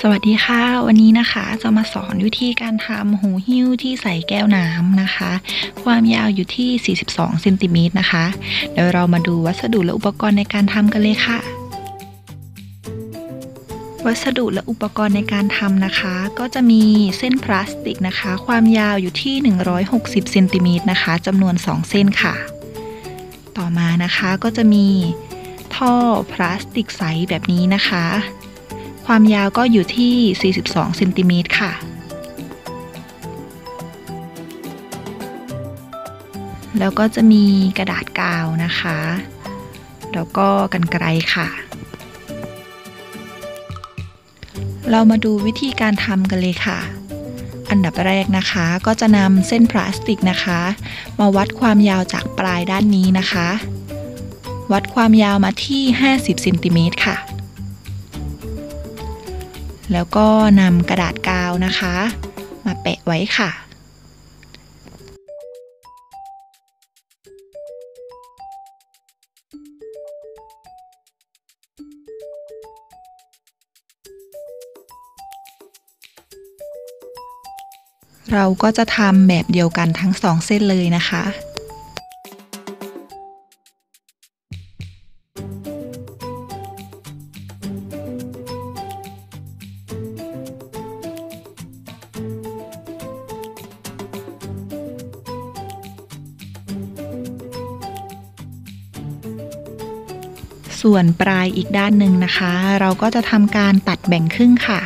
สวัสดีค่ะ วันนี้นะคะจะมาสอนวิธีการทำหูหิ้วที่ใส่แก้วน้ำนะคะ ความยาวอยู่ที่ 42เซนติเมตรนะคะ เดี๋ยวเรามาดูวัสดุและอุปกรณ์ในการทำกันเลยค่ะ วัสดุและอุปกรณ์ในการทำนะคะ ก็จะมีเส้นพลาสติกนะคะ ความยาวอยู่ที่ 160เซนติเมตรนะคะจำนวน 2 เส้นค่ะ ต่อมานะคะก็จะมีท่อพลาสติกใสแบบนี้นะคะ ความยาวก็อยู่ที่ 42เซนติเมตรค่ะ แล้วก็จะมีกระดาษกาวนะคะ แล้วก็กันไกรค่ะ เรามาดูวิธีการทำกันเลยค่ะอันดับแรกนะคะก็จะนำเส้นพลาสติกนะคะ มาวัดความยาวจากปลายด้านนี้นะคะ วัดความยาวมาที่ 50เซนติเมตรค่ะ แล้วก็นำกระดาษกาวนะคะ มาแปะไว้ค่ะ เราก็จะทำแบบเดียวกันทั้งสองเส้นเลยนะคะ ส่วนปลายอีกด้านหนึ่งนะคะ เราก็จะทำการตัดแบ่งครึ่งค่ะ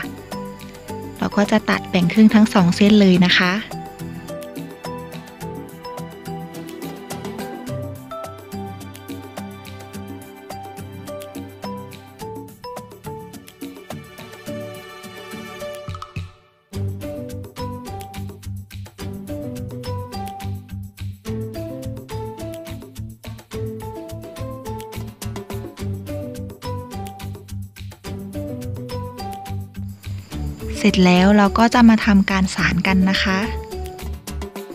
เราก็จะตัดแบ่งครึ่งทั้งสองเส้นเลยนะคะ เสร็จแล้วเราก็จะมาทำการสารกันนะคะ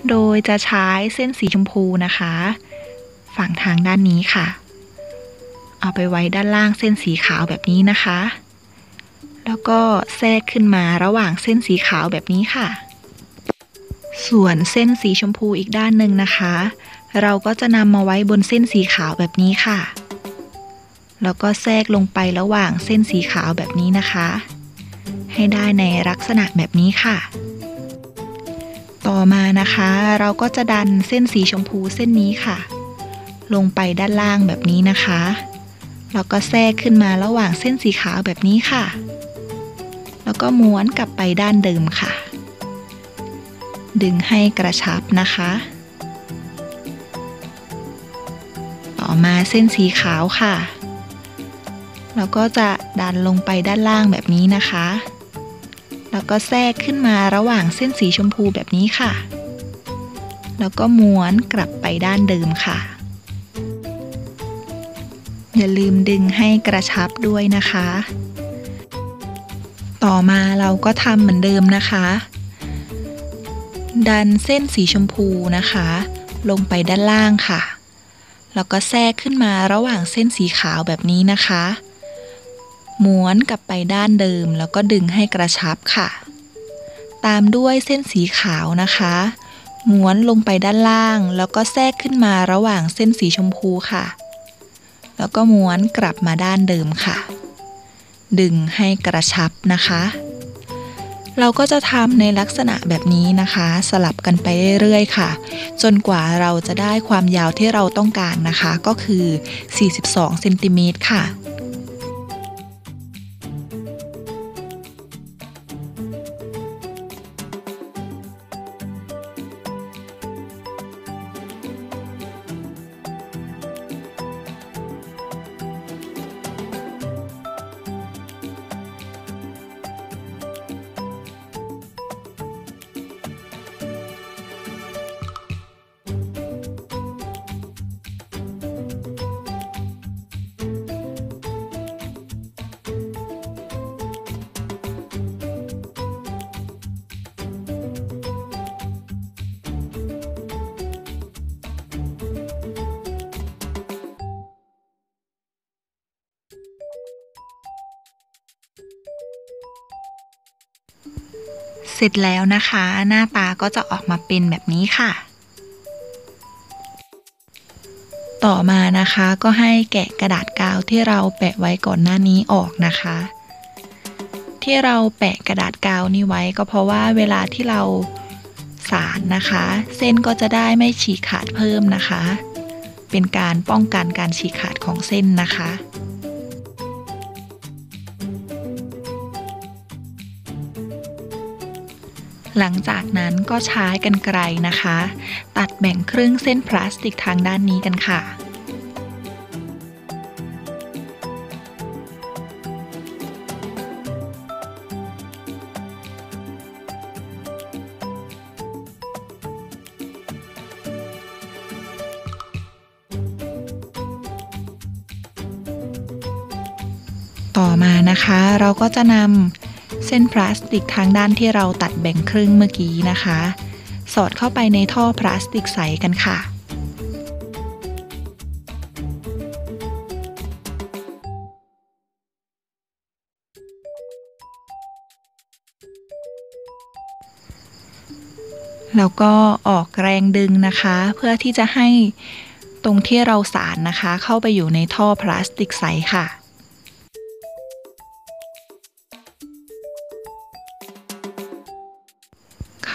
โดยจะใช้เส้นสีชมพูนะคะ ฝั่งทางด้านนี้ค่ะ เอาไปไว้ด้านล่างเส้นสีขาวแบบนี้นะคะ แล้วก็แทรกขึ้นมาระหว่างเส้นสีขาวแบบนี้ค่ะ ส่วนเส้นสีชมพูอีกด้านหนึ่งนะคะ เราก็จะนำมาไว้บนเส้นสีขาวแบบนี้ค่ะ แล้วก็แทรกลงไประหว่างเส้นสีขาวแบบนี้นะคะ ให้ได้ในลักษณะแบบนี้ค่ะ ต่อมานะคะ เราก็จะดันเส้นสีชมพูเส้นนี้ค่ะ ลงไปด้านล่างแบบนี้นะคะแล้วก็แทรกขึ้นมาระหว่างเส้นสีขาวแบบนี้ค่ะ แล้วก็ม้วนกลับไปด้านเดิมค่ะ ดึงให้กระชับนะคะ ต่อมาเส้นสีขาวค่ะ แล้วก็จะดันลงไปด้านล่างแบบนี้นะคะ แล้วก็แทรกขึ้นมาระหว่างเส้นสีชมพูแบบนี้ค่ะ แล้วก็ม้วนกลับไปด้านเดิมค่ะ อย่าลืมดึงให้กระชับด้วยนะคะ ต่อมาเราก็ทำเหมือนเดิมนะคะ ดันเส้นสีชมพูนะคะ ลงไปด้านล่างค่ะ แล้วก็แทรกขึ้นมาระหว่างเส้นสีขาวแบบนี้นะคะ ม้วนกลับไปด้านเดิม แล้วก็ดึงให้กระชับค่ะ ตามด้วยเส้นสีขาวนะคะ ม้วนลงไปด้านล่าง แล้วก็แทรกขึ้นมาระหว่างเส้นสีชมพูค่ะ แล้วก็ม้วนกลับมาด้านเดิมค่ะ ดึงให้กระชับนะคะ เราก็จะทำในลักษณะแบบนี้นะคะ สลับกันไปเรื่อยๆค่ะ จนกว่าเราจะได้ความยาวที่เราต้องการนะคะ ก็คือ 42เซนติเมตรค่ะ เสร็จแล้วนะคะ หน้าตาก็จะออกมาเป็นแบบนี้ค่ะ ต่อมานะคะก็ให้แกะกระดาษกาวที่เราแปะไว้ก่อนหน้านี้ออกนะคะ ที่เราแปะกระดาษกาวนี้ไว้ก็เพราะว่าเวลาที่เราสารนะคะ เส้นก็จะได้ไม่ฉีกขาดเพิ่มนะคะ เป็นการป้องกันการฉีกขาดของเส้นนะคะ หลังจากนั้นก็ใช้กันไกลนะคะ ตัดแบ่งครึ่งเส้นพลาสติกทางด้านนี้กันค่ะต่อมานะคะเราก็จะนำ เส้นพลาสติกทางด้านที่เราตัดแบ่งครึ่งเมื่อกี้นะคะ สอดเข้าไปในท่อพลาสติกใสกันค่ะ แล้วก็ออกแรงดึงนะคะ เพื่อที่จะให้ตรงที่เราสารนะคะ เข้าไปอยู่ในท่อพลาสติกใสค่ะ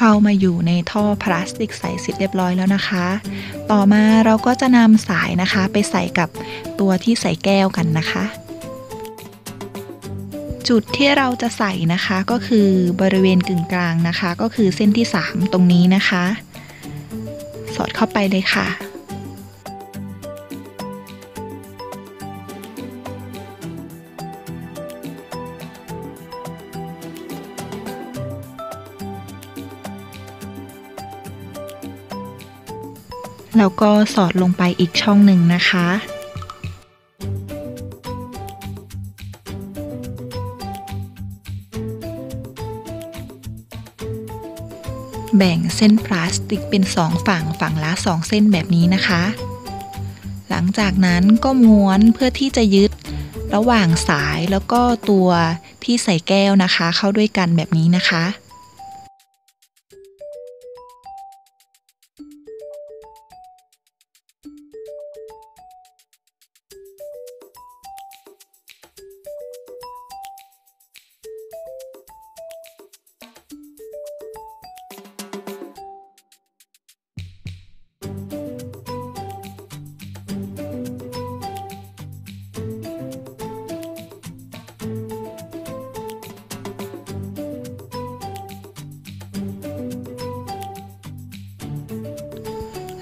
เข้ามาอยู่ในท่อพลาสติกใสเสร็จเรียบร้อยแล้วนะคะ ต่อมาเราก็จะนำสายนะคะ ไปใส่กับตัวที่ใส่แก้วกันนะคะ จุดที่เราจะใส่นะคะก็คือบริเวณกึ่งกลางนะคะ ก็คือเส้นที่ 3 ตรงนี้นะคะ สอดเข้าไปเลยค่ะ แล้วก็สอดลงไปอีกช่องหนึ่งนะคะ แบ่งเส้นพลาสติกเป็นสองฝั่งฝั่งละสองเส้นแบบนี้นะคะ หลังจากนั้นก็ม้วนเพื่อที่จะยึดระหว่างสายแล้วก็ตัวที่ใส่แก้วนะคะ เข้าด้วยกันแบบนี้นะคะ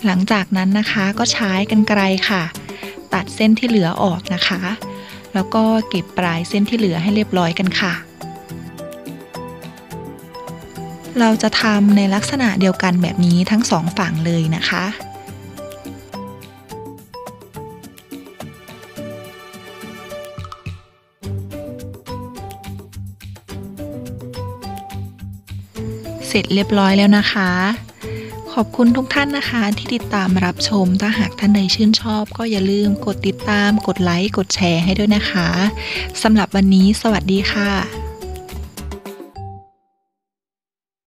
หลังจากนั้นนะคะก็ใช้กันไกลค่ะ ตัดเส้นที่เหลือออกนะคะ แล้วก็เก็บปลายเส้นที่เหลือให้เรียบร้อยกันค่ะ เราจะทำในลักษณะเดียวกันแบบนี้ทั้งสองฝั่งเลยนะคะเสร็จเรียบร้อยแล้วนะคะ อบคุณทุกท่านนะคะที่ติดตามรับชม ถ้าหากท่านใดชื่นชอบ ก็อย่าลืมกดติดตาม กดไลค์ กดแชร์ให้ด้วยนะคะสำหรับวันนี้ สวัสดีค่ะ